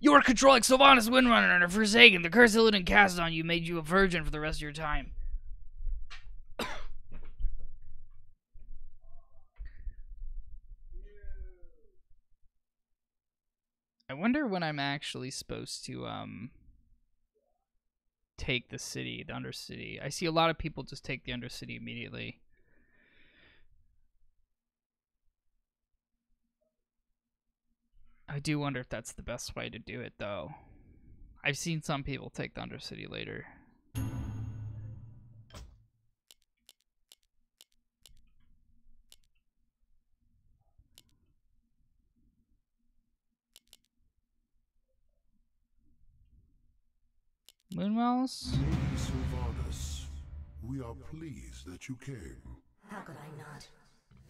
You are controlling Sylvanas Windrunner and forsaken. The curse Illidan cast on you made you a virgin for the rest of your time. I wonder when I'm actually supposed to um take the city, the Undercity. I see a lot of people just take the Undercity immediately. I do wonder if that's the best way to do it, though. I've seen some people take the Undercity later. Moonwells? Lady Sylvanas, we are pleased that you came. How could I not?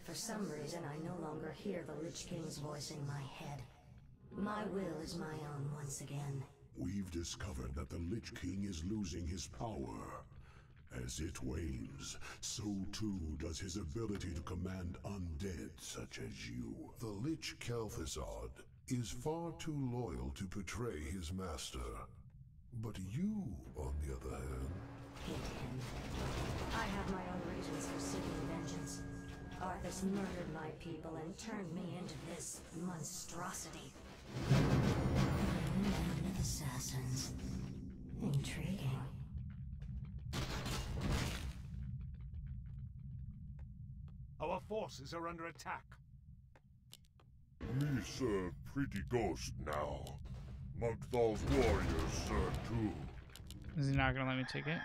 For some reason, I no longer hear the Lich King's voice in my head. My will is my own once again. We've discovered that the Lich King is losing his power. As it wanes, so too does his ability to command undead such as you. The Lich Kel'Thuzad is far too loyal to betray his master. But you, on the other hand, Hate him. I have my own reasons for seeking vengeance. Arthas murdered my people and turned me into this monstrosity. Undead assassins. Intriguing. Our forces are under attack. we serve pretty ghost now. Mugthal's warriors serve too. Is he not gonna let me take it?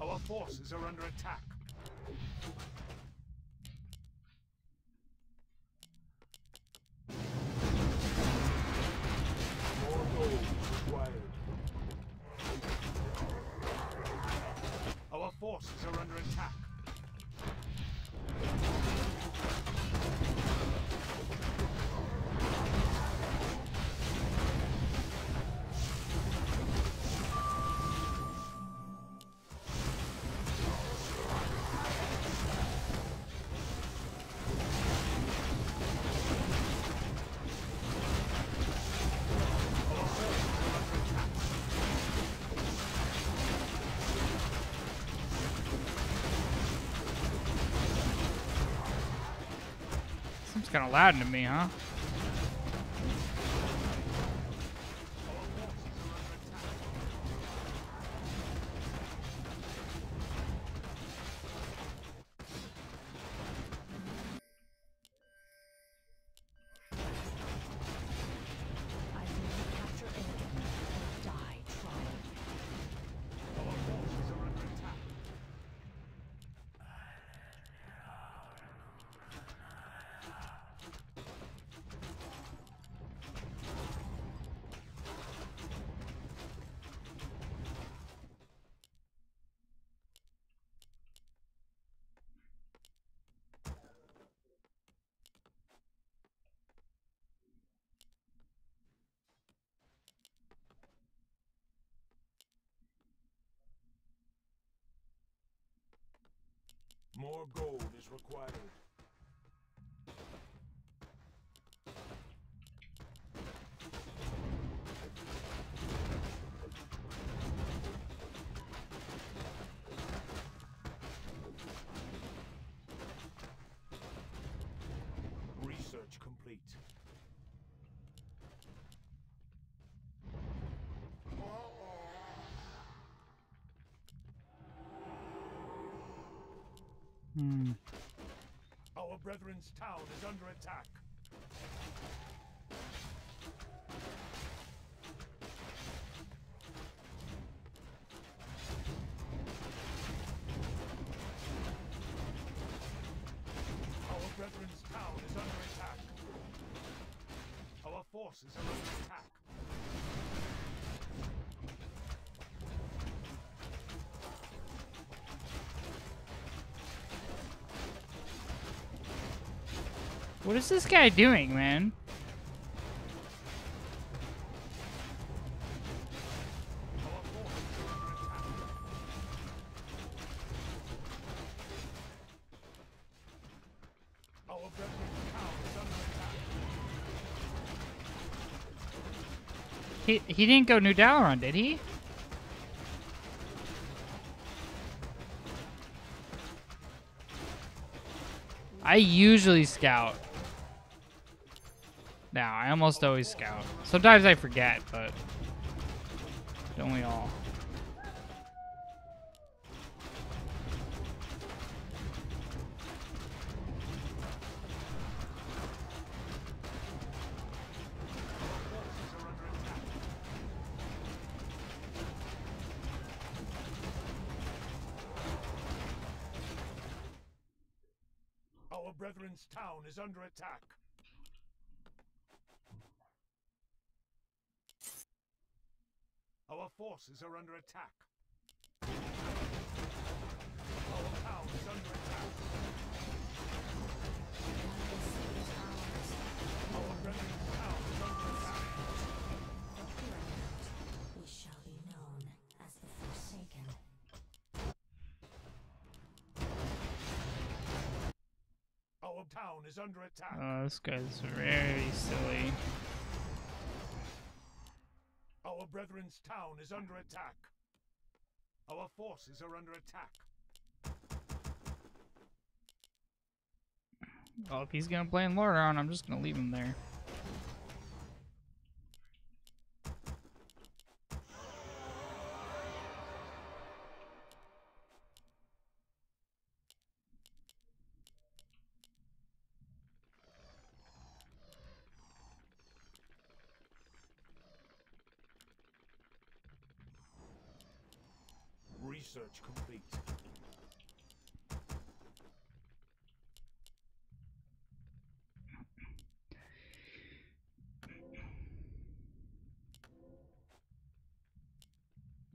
Our forces are under attack. Seems kind of loud to me, huh? More gold is required. Research complete. Hmm. Our brethren's town is under attack. Our brethren's town is under attack. Our forces are under attack. What is this guy doing, man? He he didn't go New Dalaran, did he? I usually scout. Now, I almost always scout. Sometimes I forget, but don't we all? Forces are under attack. Our brethren's town is under attack. Our forces are under attack. Our town is under attack. Our brethren's town is under attack. Here and out, we shall be known as the Forsaken. Our town is under attack. Oh, this guy's very silly. Our town is under attack. Our forces are under attack. Well, if he's gonna play in Lordaeron, I'm just gonna leave him there. Research complete.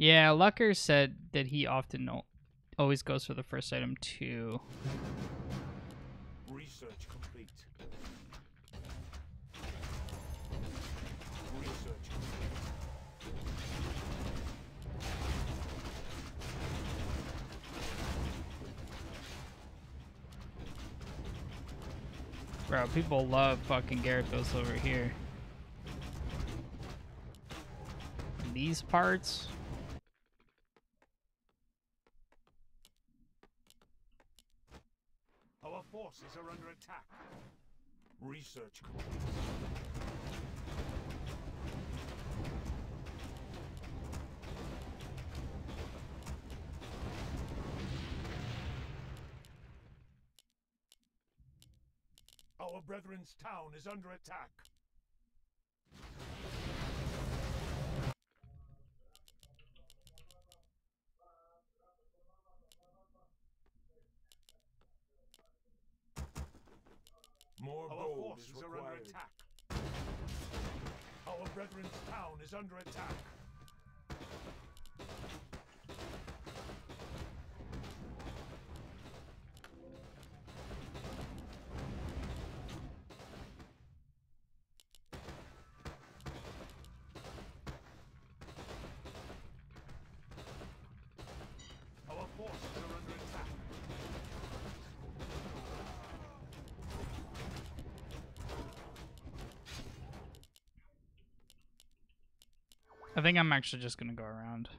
Yeah, Lucker said that he often always goes for the first item too. Research complete. Research complete. Bro, people love fucking Garithos over here. These parts. Forces are under attack. Research complete. Our brethren's town is under attack. Under attack. I think I'm actually just gonna go around.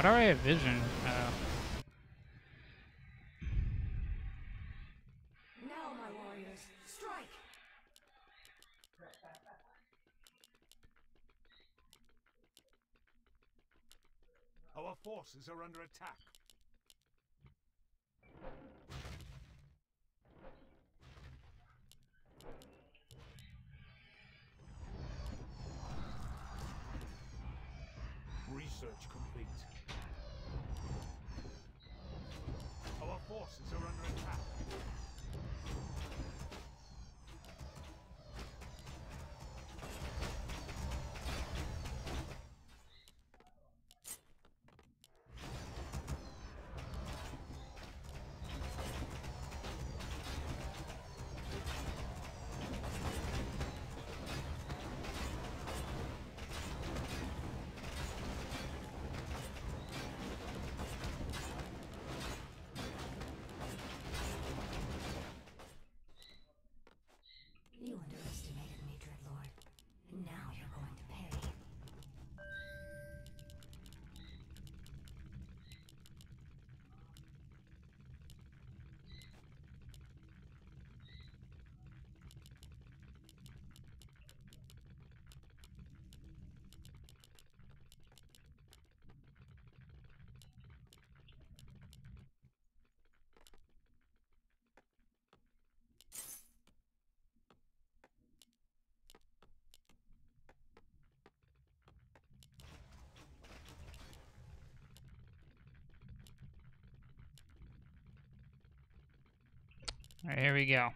Why do I have vision? Uh, Our forces are under attack. Here we go.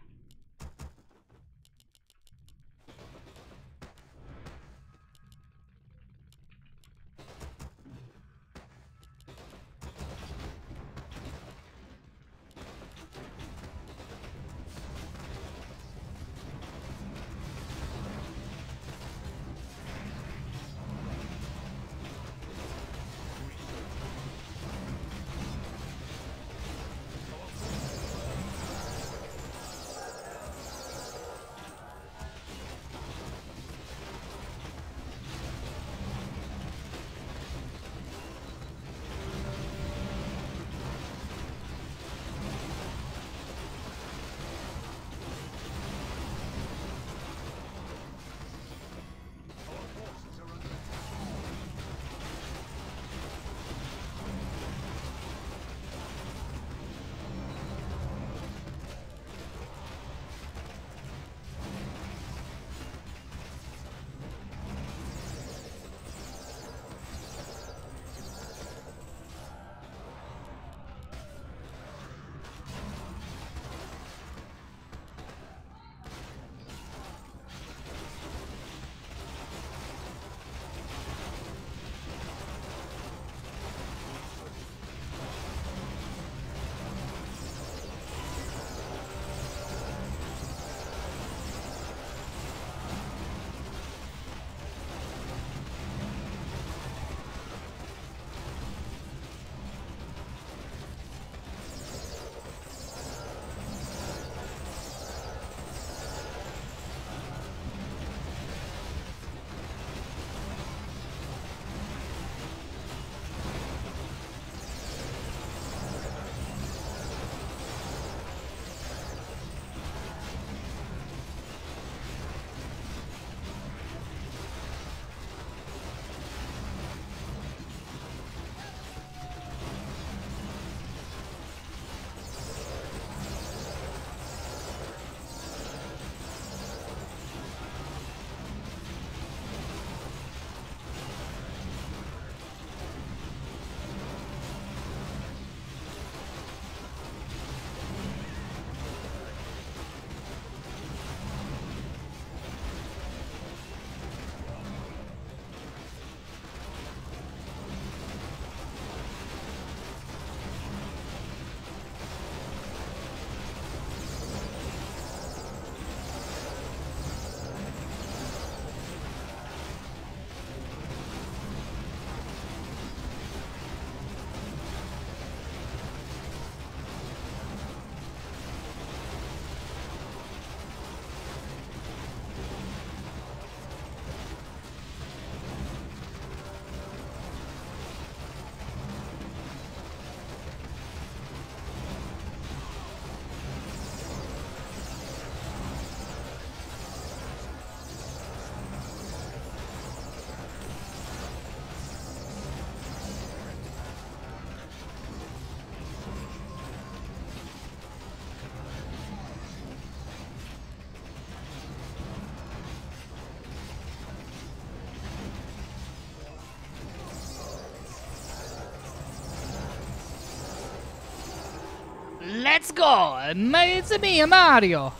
Let's go! It's me, Mario!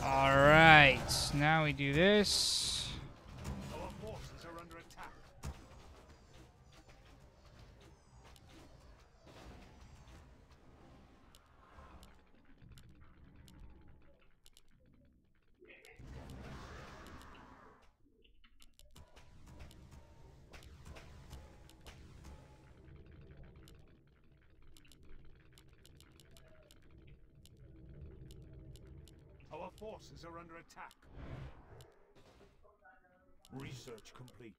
Alright, now we do this. Our forces are under attack. Our are under attack. Research complete.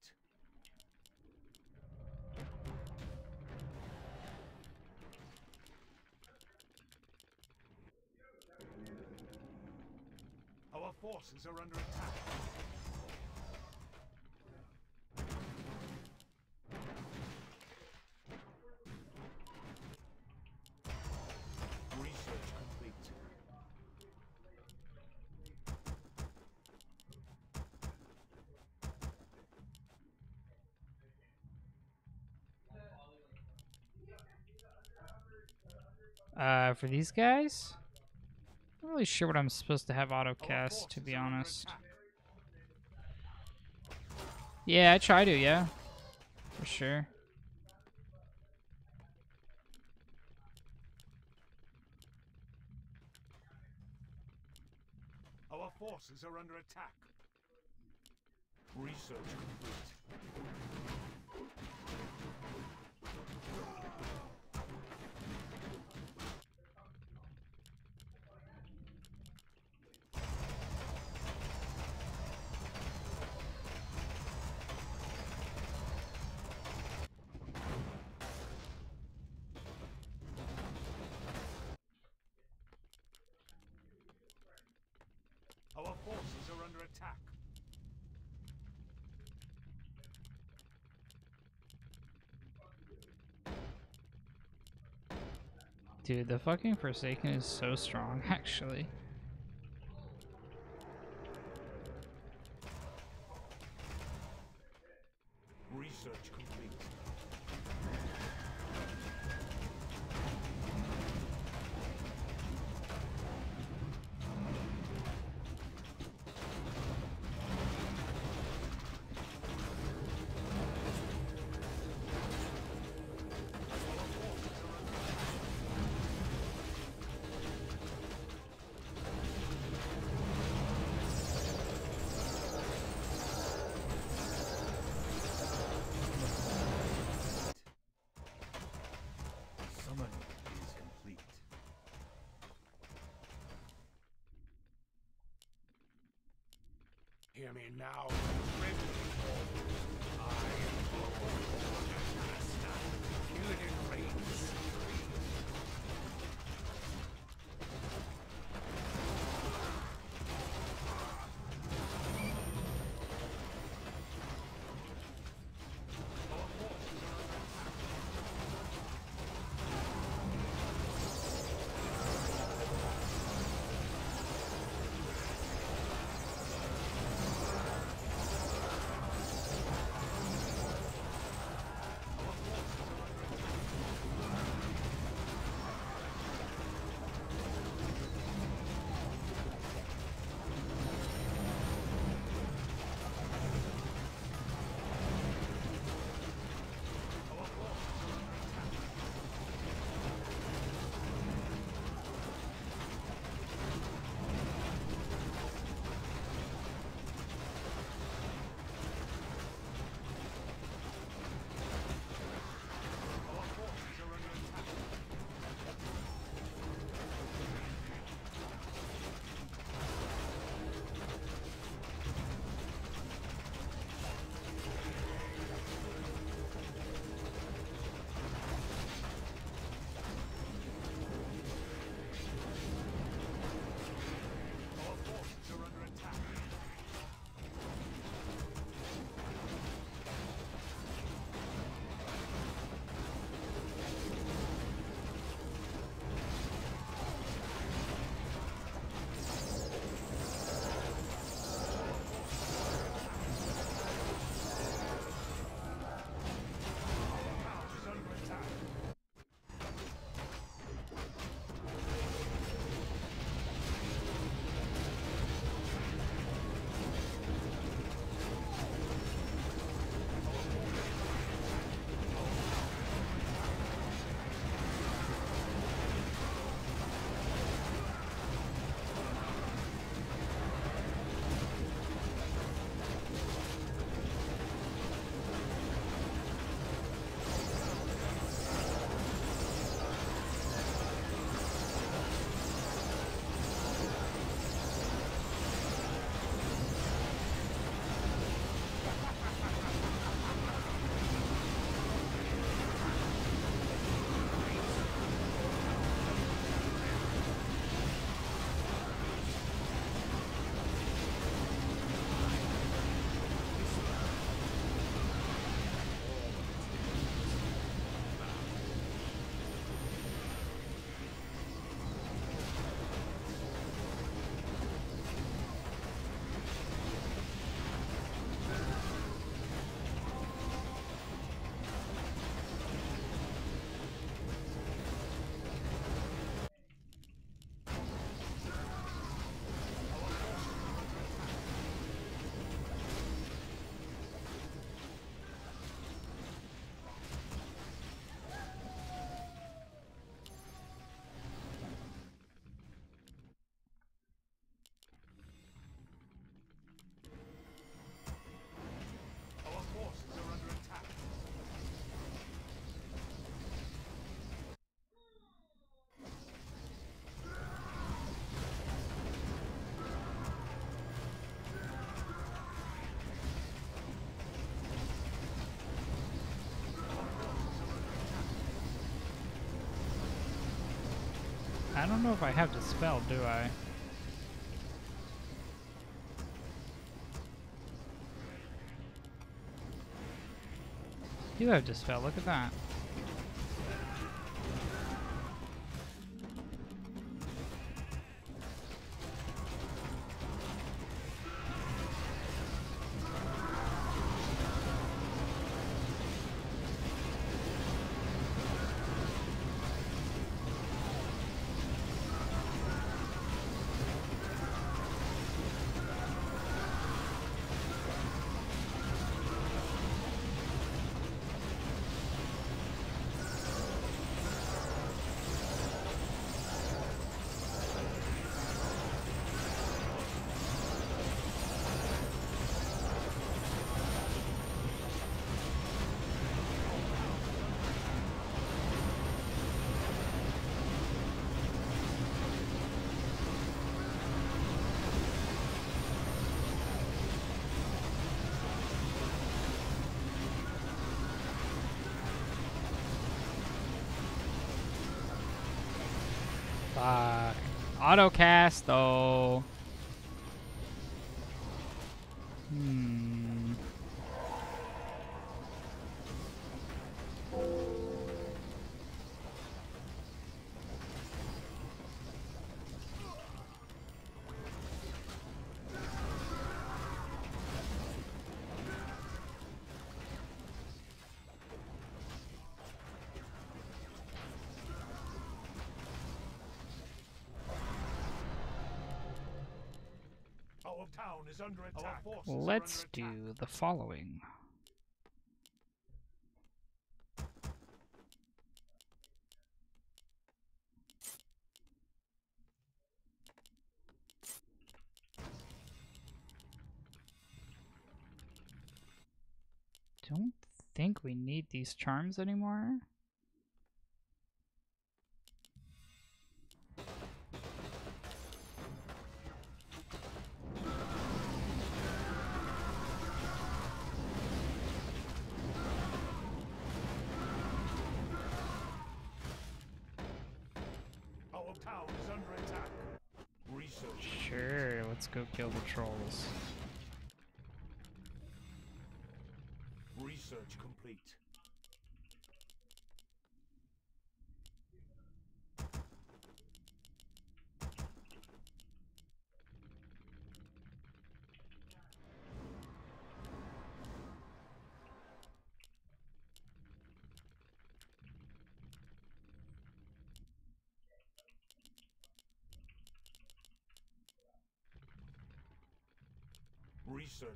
Our forces are under attack. Research complete. Uh, for these guys? I'm not really sure what I'm supposed to have auto Our cast, to be honest. Yeah, I try to, yeah. For sure. Our forces are under attack. Research complete. Our forces are under attack. Dude, the fucking Forsaken is so strong, actually. Hear me now, don't know if I have Dispel, do I? do have Dispel, look at that. Autocast though. Let's under do attack. the following. Don't think we need these charms anymore. Sure, let's go kill the trolls. Research complete.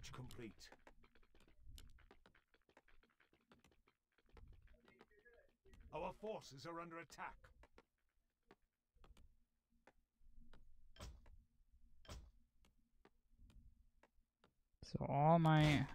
Research complete. Our forces are under attack. So all my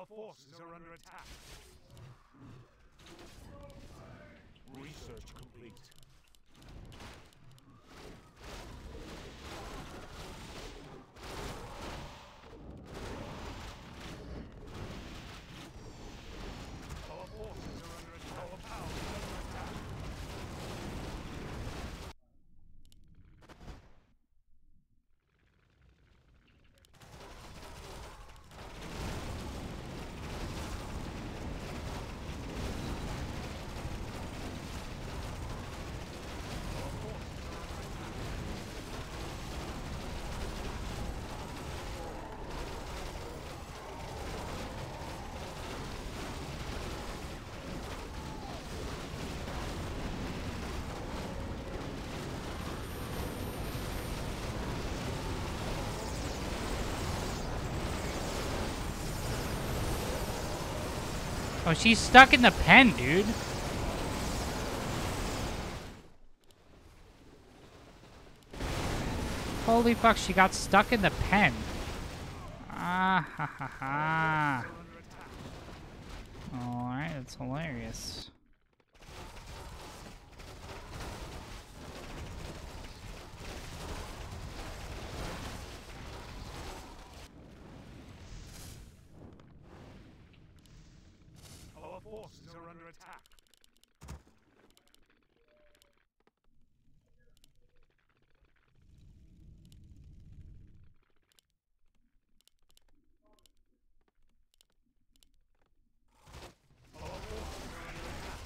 Our forces are under attack. Research complete. Our forces are under attack. Our town is under attack. Oh, she's stuck in the pen, dude. Holy fuck, she got stuck in the pen. Ah ha ha ha. Alright, that's hilarious. Our forces are under attack. Our forces are under attack.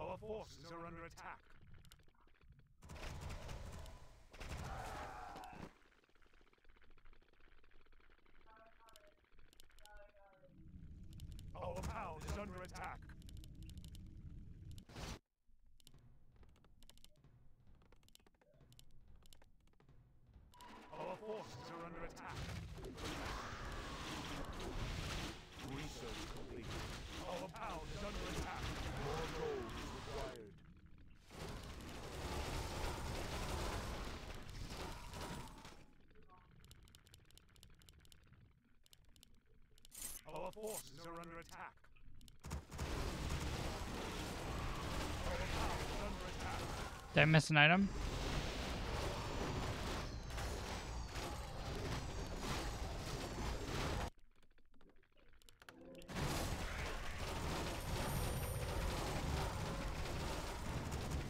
Our forces under attack. Our town is under attack. Our forces are under attack. Research complete. Our town is under attack. More gold is required. Our forces are under attack. Did I miss an item?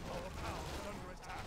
Our town is under attack.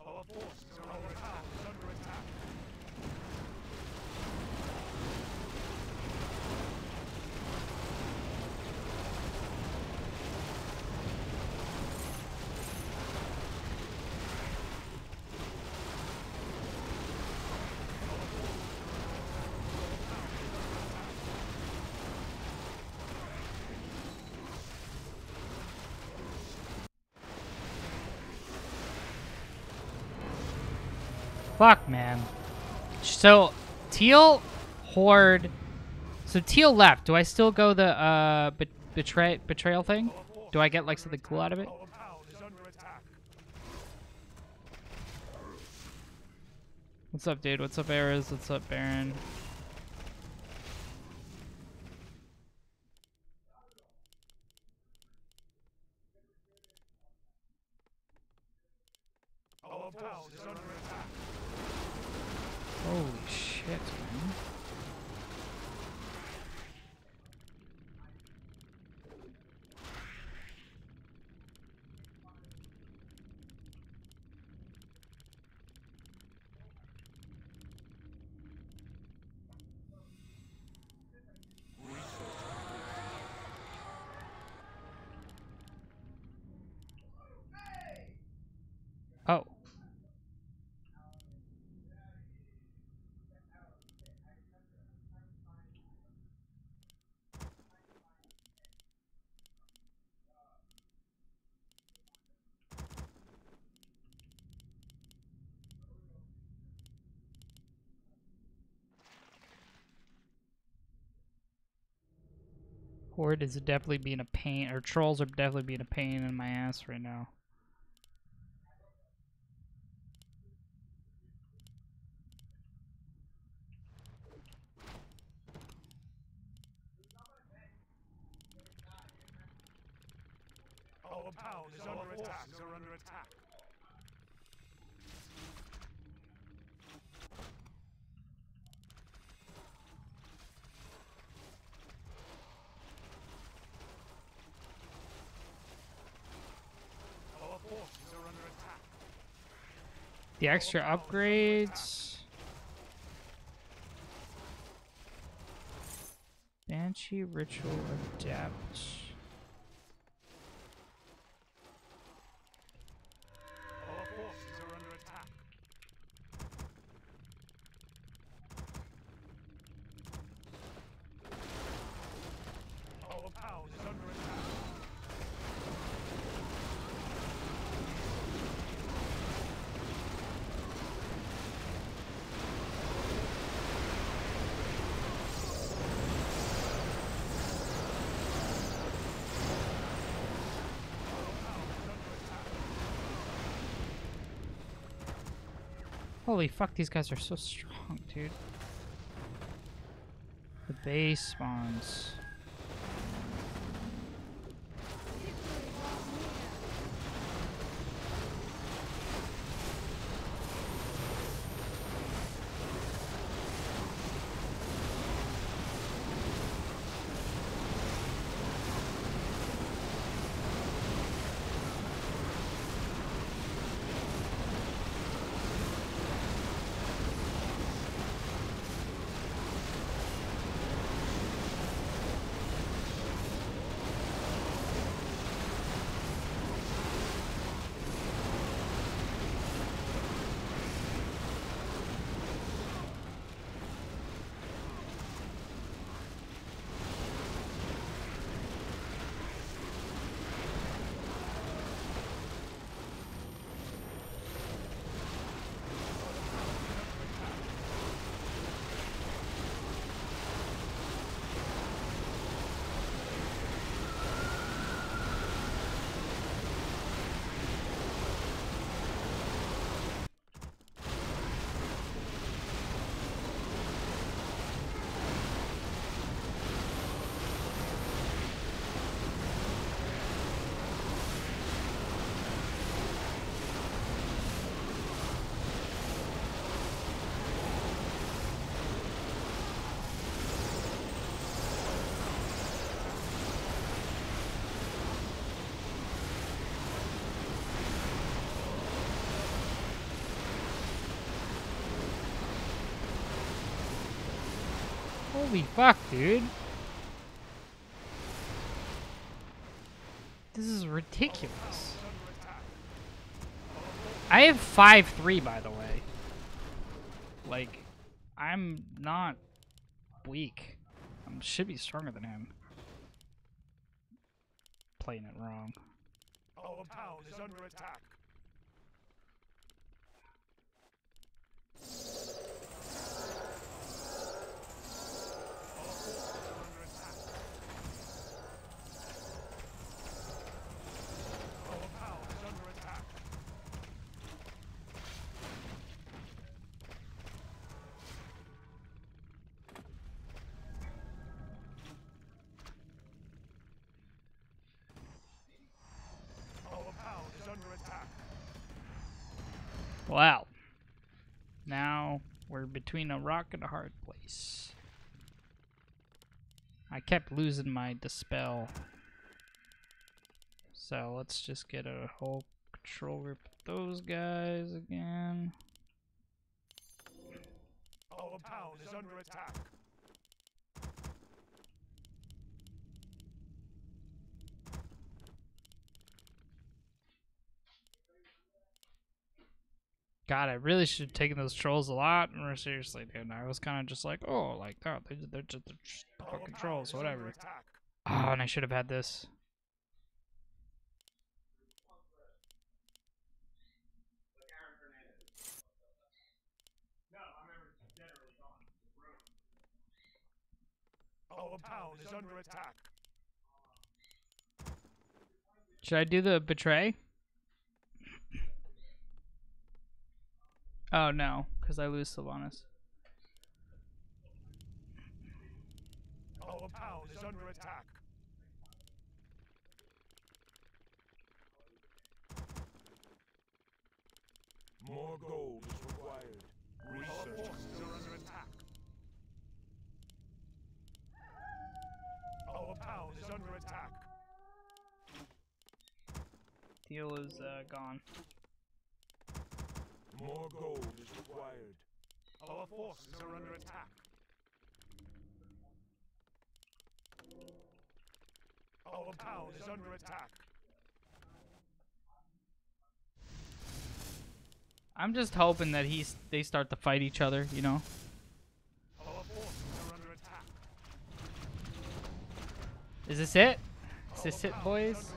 Our forces are under attack. Is under attack. Fuck, man. So, Teal, Horde. So Teal left. Do I still go the uh be- betray betrayal thing? Do I get like something cool out of it? What's up, dude? What's up, Ares? What's up, Baron? Our is under attack. Holy shit, man. Oh. Horde is definitely being a pain, or trolls are definitely being a pain in my ass right now. Our town is under attack. Are under attack. Our forces are under attack. The extra upgrades. Banshee Ritual Adapt. Our forces are under attack. Our town is under attack. Holy fuck, these guys are so strong, dude. The base spawns. Holy fuck, dude. This is ridiculous. I have 5-3, by the way. Like, I'm not weak. I should be stronger than him. Playing it wrong. Our town is under attack. Our forces are under attack. Our town is under attack. Our town is under attack. Wow. Now we're between a rock and a hard place. I kept losing my dispel. So let's just get a whole control group of those guys again. Our town is under attack. God, I really should have taken those trolls a lot more seriously, dude. I was kind of just like, oh, like, oh, they're, they're just, they're just fucking trolls, whatever. Oh, and I should have had this. Our town is under attack. Should I do the betray? Oh no, because I lose Sylvanas. Our town is under attack. More gold is required. Research. Our forces are under attack. Our town is under attack. Deal is uh, gone. More gold is required. Our forces are under attack. Our town is under attack. I'm just hoping that he's they start to fight each other, you know. Our forces are under attack. Is this it? Is Our this it, town is boys?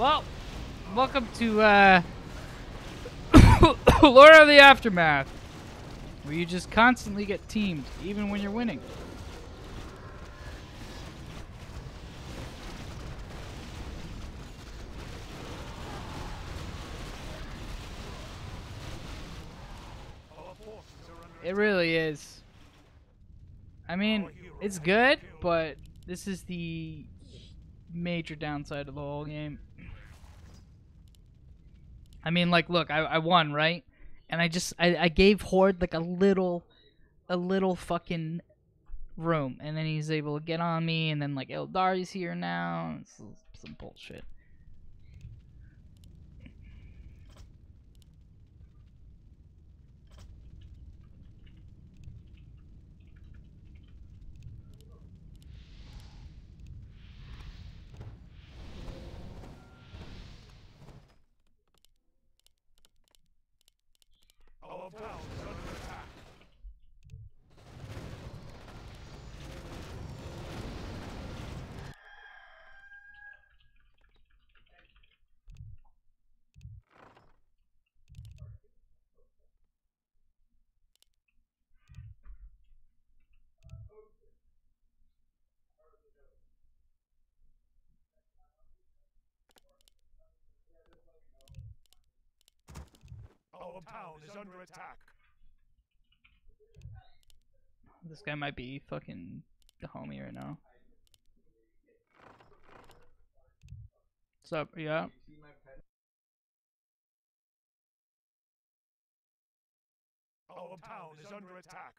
Well, welcome to uh, Lordaeron the Aftermath, where you just constantly get teamed, even when you're winning. It really is. I mean, it's good, but this is the major downside of the whole game. I mean, like, look, I, I won, right? And I just, I, I gave Horde, like, a little, a little fucking room. And then he's able to get on me, and then, like, Eldari's here now. It's some bullshit. Our town is under attack. Our town is under attack. This guy might be fucking the homie right now. What's up? Yeah. Our town is under attack.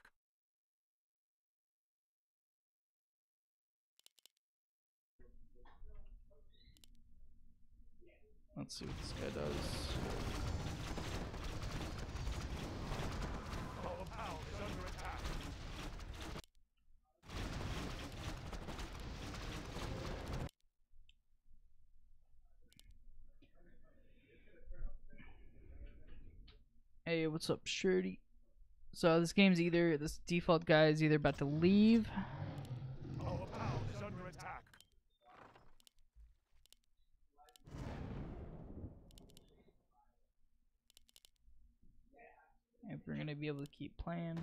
Let's see what this guy does. Our town is under attack. What's up, Shirty? So this game's either this default guy is either about to leave. If we're gonna be able to keep playing.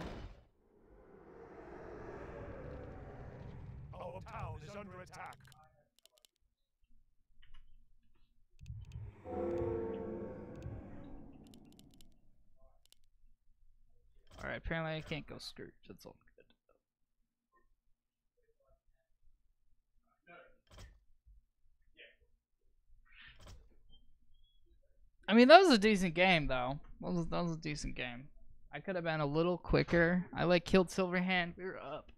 Our is under attack. Alright, apparently I can't go Scourge. That's all good. I mean, that was a decent game, though. That was, that was a decent game. I could have been a little quicker. I like killed Silverhand. We were up.